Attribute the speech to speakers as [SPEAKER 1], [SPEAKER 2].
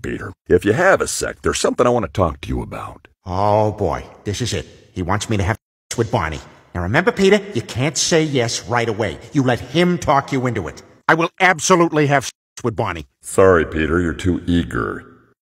[SPEAKER 1] Peter. If you have a sec, there's something I want to talk to you about.
[SPEAKER 2] Oh boy, this is it. He wants me to have with Barney. Now remember, Peter, you can't say yes right away. You let him talk you into it. I will absolutely have with Barney.
[SPEAKER 1] Sorry, Peter, you're too eager.